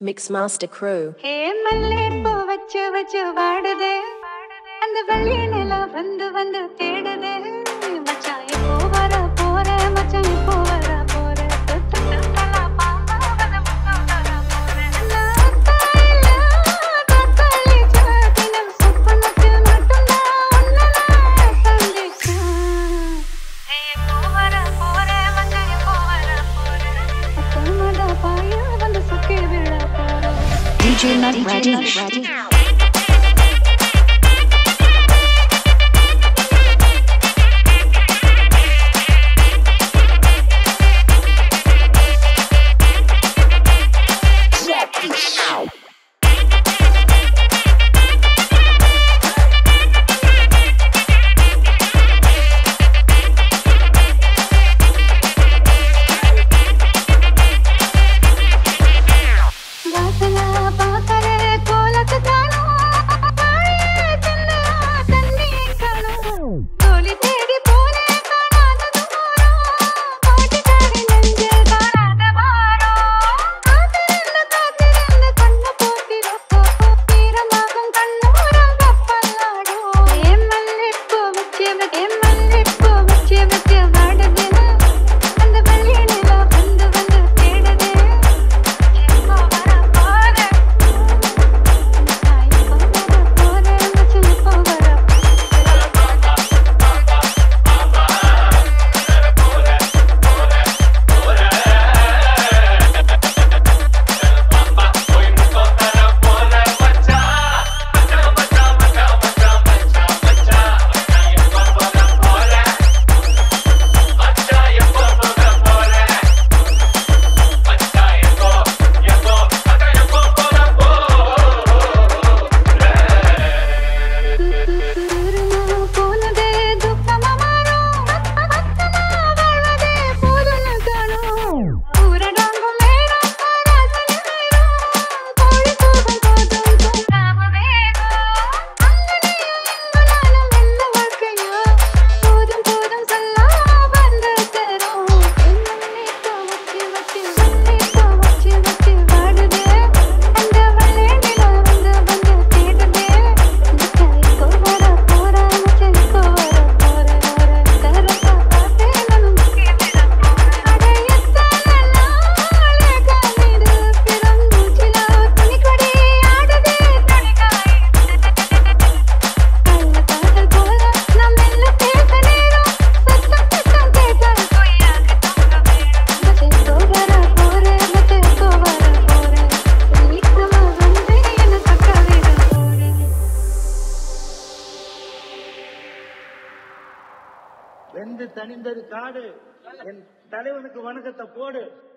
Mix master grow hey மல்லே பூ வச்சு வச்சு வாடுதே அந்த வெள்ளி நிலா வந்து வந்து DJ Nutty Radish. கனிந்து தனிந்தது காடு. என் தலைவனுக்கு வணக்கத்தை போடு.